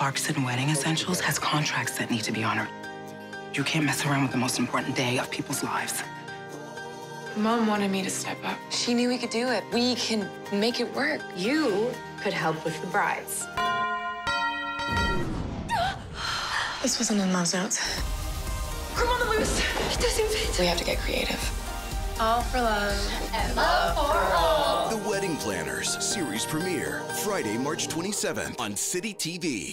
Clarkson Wedding Essentials has contracts that need to be honored. You can't mess around with the most important day of people's lives. Mom wanted me to step up. She knew we could do it. We can make it work. You could help with the brides. This wasn't in Mom's notes. Come on the loose. It doesn't fit. We have to get creative. All for love. Love for all. The Wedding Planners series premiere Friday, March 27th on City TV.